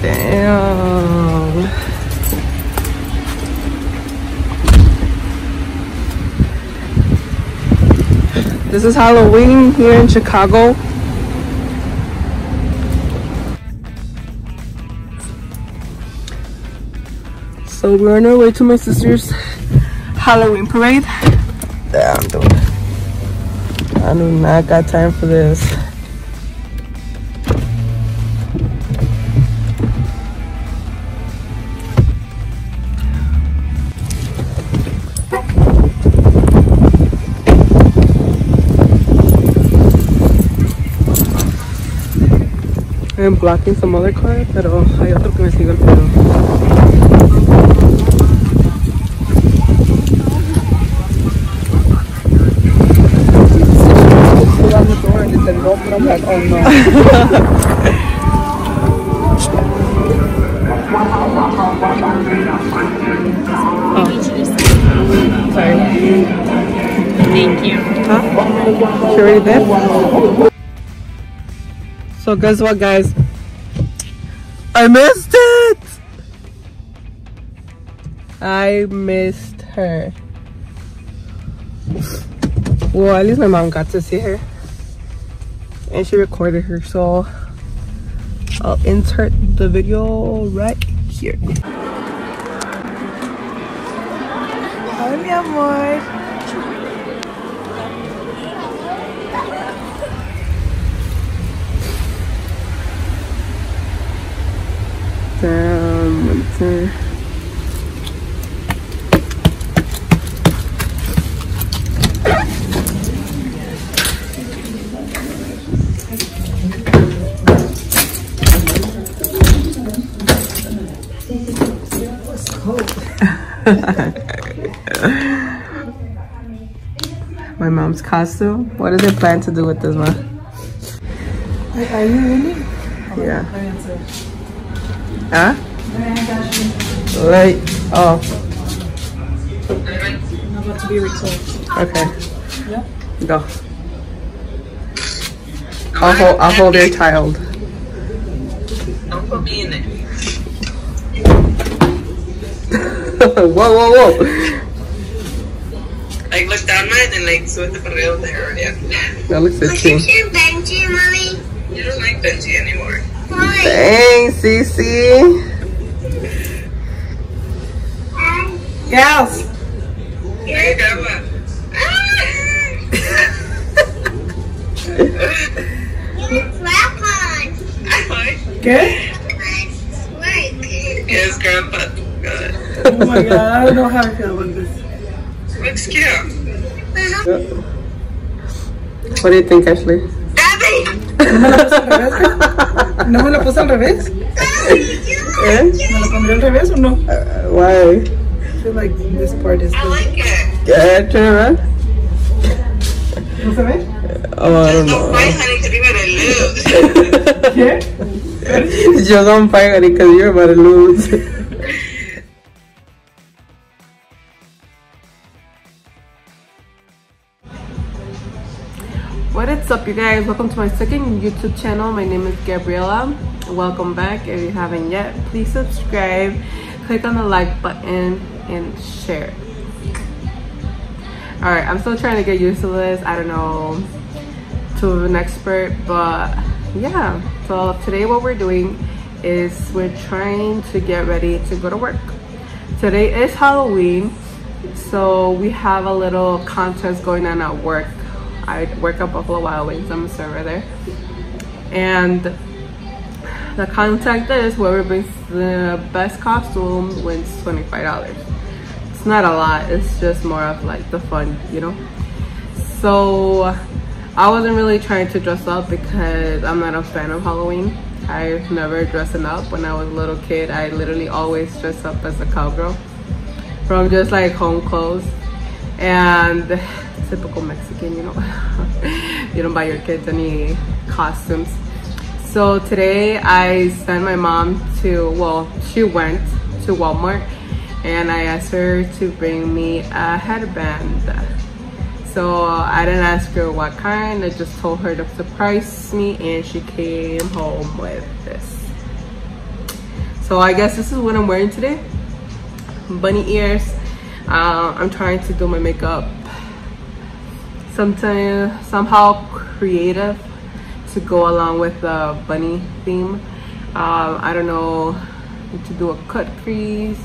Damn. This is Halloween here in Chicago. So we're on our way to my sister's Halloween parade. Damn, dude. I do not got time for this. I'm blocking some other car, pero hay otro que me sigue el pedo. on the door and it said no, but I'm like, oh no. oh. Sorry. Thank you. Huh? She already did? So guess what guys? I missed it! I missed her. Well, at least my mom got to see her. And she recorded her, so I'll insert the video right here. Hi, mi amor. Damn, My mom's costume. What do they plan to do with this one? Are you really? Yeah. Let. Huh? Like, oh, I'm about to be recorded. okay. Yeah? Go. I'll hold, I'll hold your child. Don't put me in it. Whoa, whoa, whoa. Like look down mine and like suerte para arriba there. Yeah. That looks 15. your Benji, mommy? You don't like Benji anymore. Why? Thanks, Cece. Gals! There you go. Slap on. Hi. Good? Yes, Grandpa. Good. Oh my god, I don't know how I feel about this. Looks cute. What do you think, Ashley? Daddy. ¿No me la puse al revés? Eh? ¿Me la pondré al revés o no? Uh, why? I feel like this part is I like it. Yeah, turn around. ¿No se ve? Oh, I don't Don't fight, honey, because you're gonna lose. ¿Qué? You're on fire because you're about to lose. You guys? Welcome to my second YouTube channel. My name is Gabriela. Welcome back. If you haven't yet, please subscribe, click on the like button and share. Alright, I'm still trying to get used to this. I don't know to an expert, but yeah. So today what we're doing is we're trying to get ready to go to work. Today is Halloween, so we have a little contest going on at work. I work at Buffalo Wild Wings, I'm a server there. And the contest is whoever brings the best costume wins $25. It's not a lot, it's just more of like the fun, you know? So I wasn't really trying to dress up because I'm not a fan of Halloween. I've never dressed up. When I was a little kid, I literally always dressed up as a cowgirl from just like home clothes and typical Mexican, you know. you don't buy your kids any costumes. So today I sent my mom to, well, she went to Walmart and I asked her to bring me a headband. So I didn't ask her what kind. I just told her to surprise me and she came home with this. So I guess this is what I'm wearing today. Bunny ears. Uh, I'm trying to do my makeup sometimes somehow creative to go along with the bunny theme. Um, I don't know to do a cut crease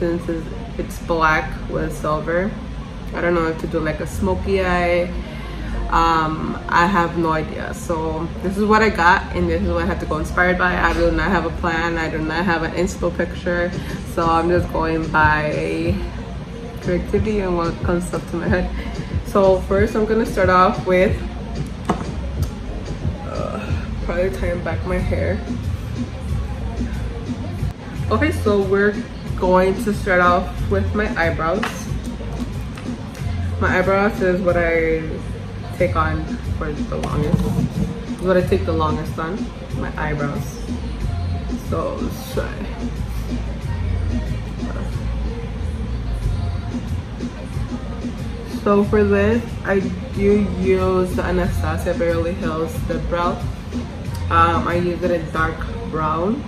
since it's black with silver. I don't know if to do like a smoky eye. Um, I have no idea. So this is what I got and this is what I have to go inspired by. I do not have a plan. I do not have an inspo picture. So I'm just going by creativity and what comes up to my head. So first I'm gonna start off with uh, probably tying back my hair. Okay, so we're going to start off with my eyebrows. My eyebrows is what I take on for the longest. What I take the longest on, my eyebrows. So let's try. So for this, I do use the Anastasia Beverly Hills the Brow. Um, I use it in dark brown.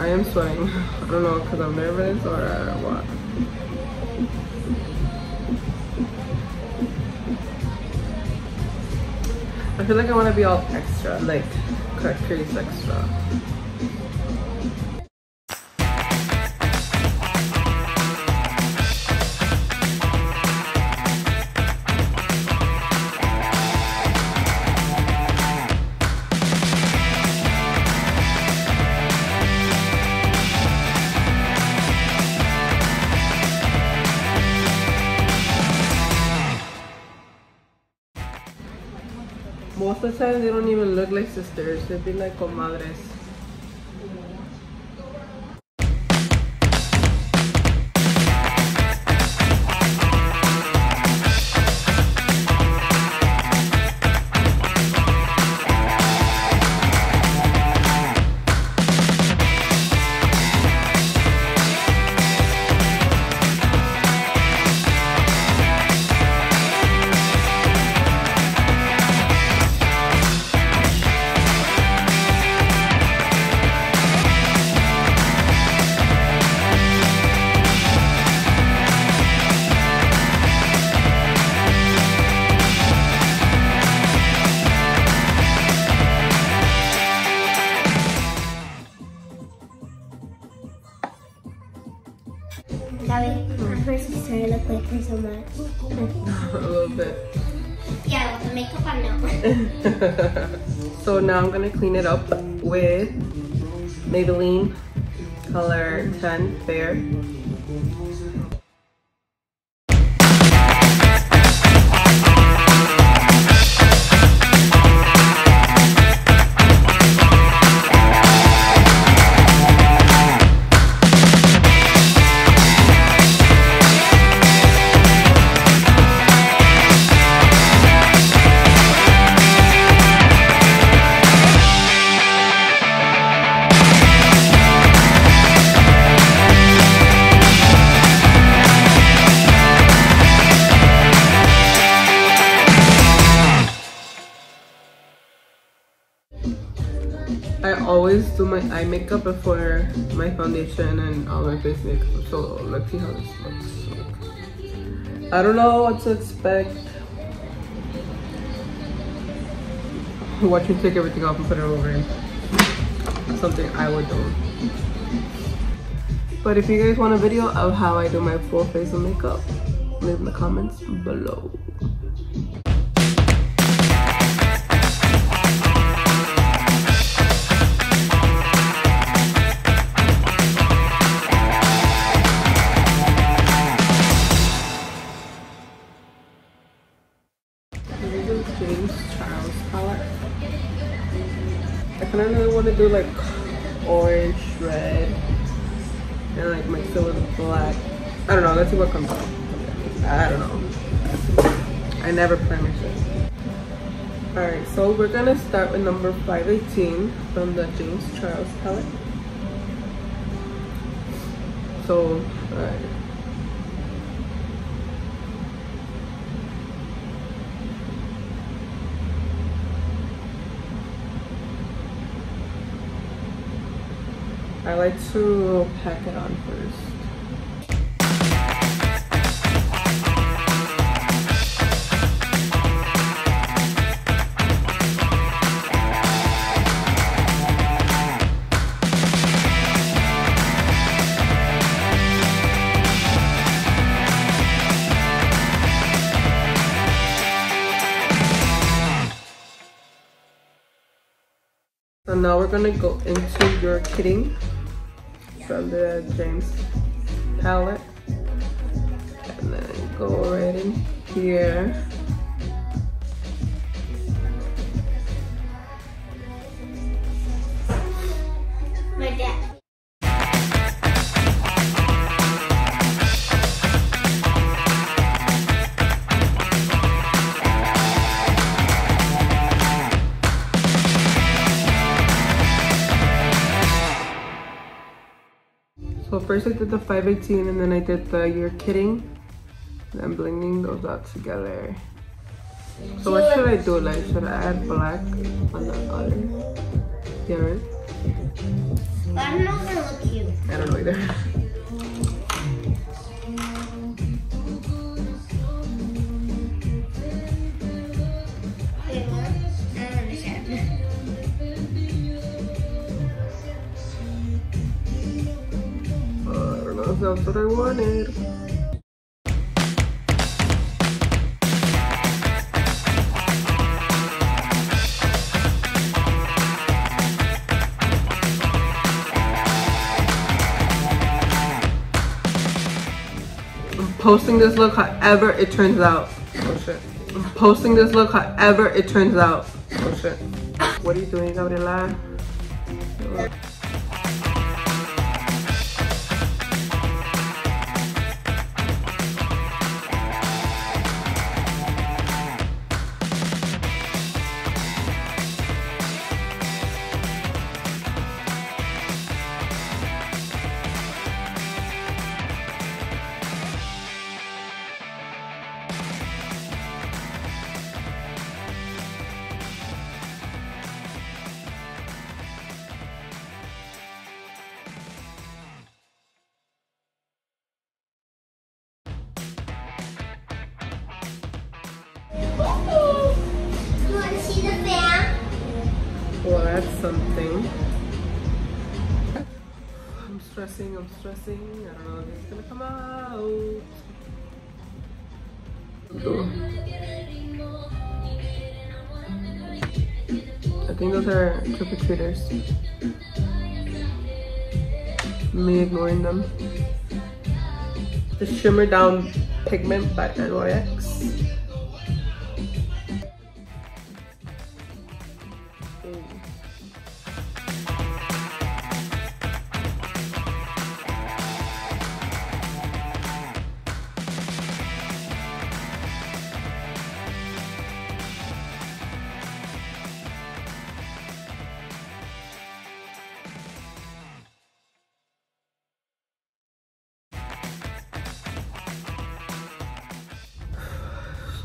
I am sweating. I don't know because I'm nervous or what. Feel like I want to be all extra, like crease extra. Most of the time they don't even look like sisters, they'd be like comadres. Now I'm gonna clean it up with Maybelline color 10 Fair. I always do my eye makeup before my foundation and all my face makeup. So let's see how this looks. I don't know what to expect. Watch me take everything off and put it over in something I would do. But if you guys want a video of how I do my full face of makeup, leave in the comments below. I kind of really want to do like orange, red, and like mix it with black. I don't know. Let's see what comes out. I don't know. I never plan my shit. Alright, so we're gonna start with number 518 from the James Charles palette. So, alright. I like to pack it on first. So now we're gonna go into your kitting from the James palette. And then go right in here. First I did the 518 and then I did the your kitting. And I'm blending those out together. So what should I do? Like should I add black on the other? Yeah, right? But I don't gonna look cute. I don't know either. posting this look however it turns out. Oh shit. I'm posting this look however it turns out. Oh shit. What are you doing, Gabriela? You something. I'm stressing, I'm stressing. I don't know if it's gonna come out. I think those are trick or treaters. Me ignoring them. The Shimmer Down Pigment by NYX.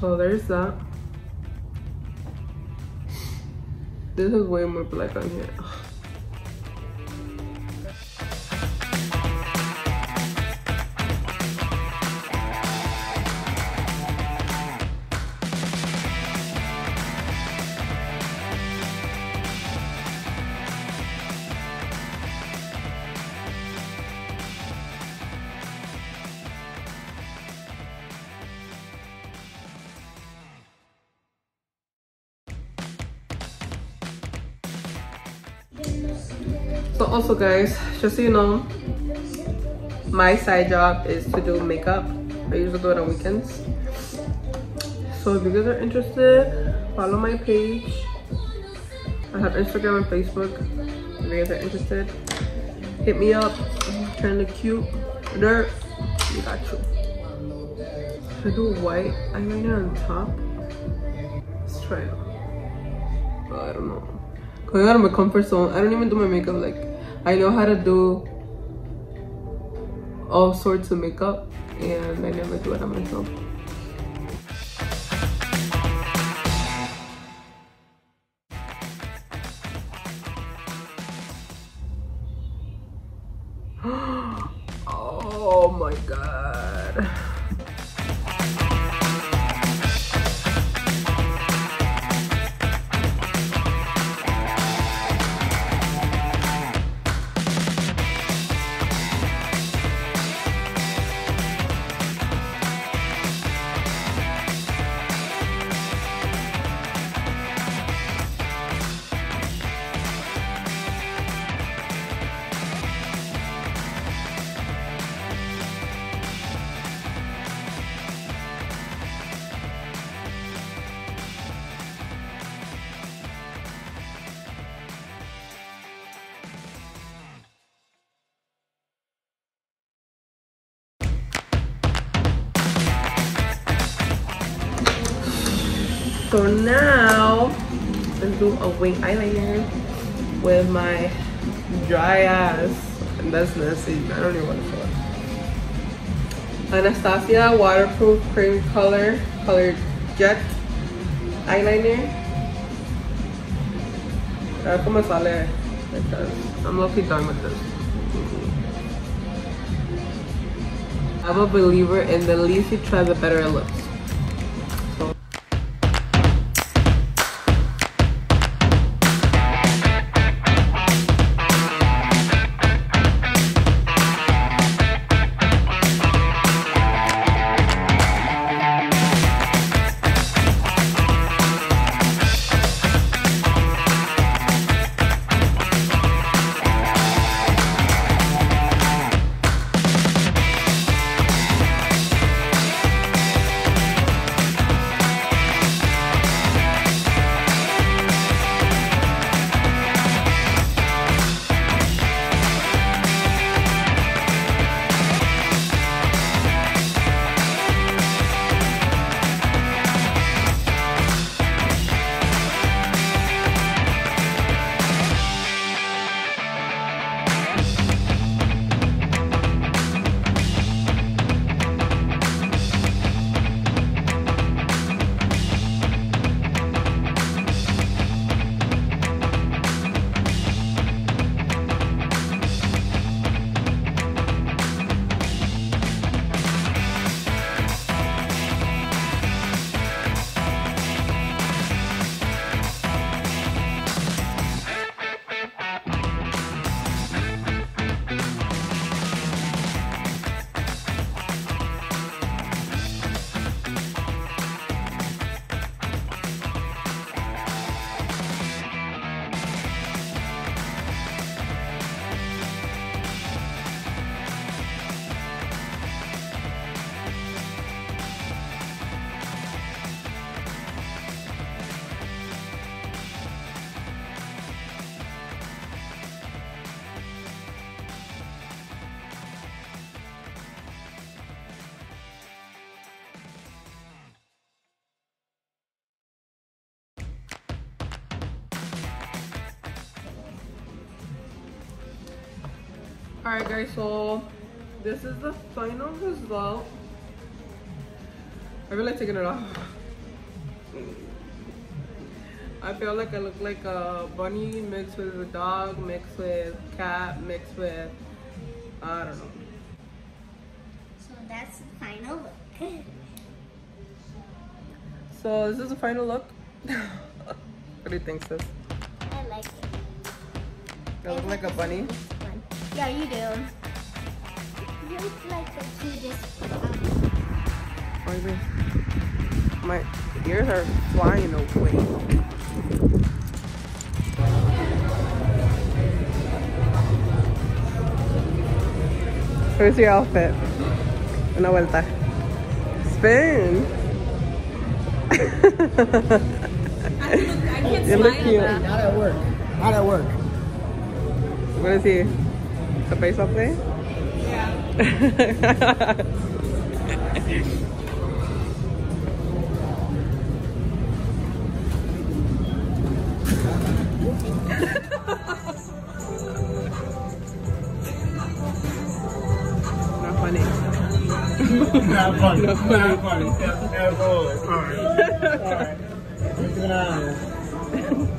So there's that. This is way more black on here. Also guys, just so you know, my side job is to do makeup. I usually do it on weekends. So if you guys are interested, follow my page. I have Instagram and Facebook. If you guys are interested, hit me up. Trying to cute. Dirt. We got you. Should I do white eyeliner on top? Let's try it. But I don't know. Going out of my comfort zone. I don't even do my makeup. Like, I know how to do all sorts of makeup, and I never do it on myself. So now let's do a wing eyeliner with my dry ass. And that's messy. I don't even want to show it. Anastasia waterproof cream color color jet eyeliner. A ver cómo sale. I'm lucky done with this. I'm a believer in the least you try, the better it looks. Alright guys, so this is the final result. I feel like taking it off. I feel like I look like a bunny mixed with a dog, mixed with cat, mixed with I don't know. So that's the final look. So this is the final look? what do you think, sis? I like it. I look like a bunny. One. Yeah, you do. You look like the cutest. What do you think? My ears are flying away. Where's your outfit? Una vuelta. Spin. you look cute. Not at work. Not at work. What is he? to pay something? Yeah. Not funny. Not funny. Not funny. At all. All right. All right. Let's do it now.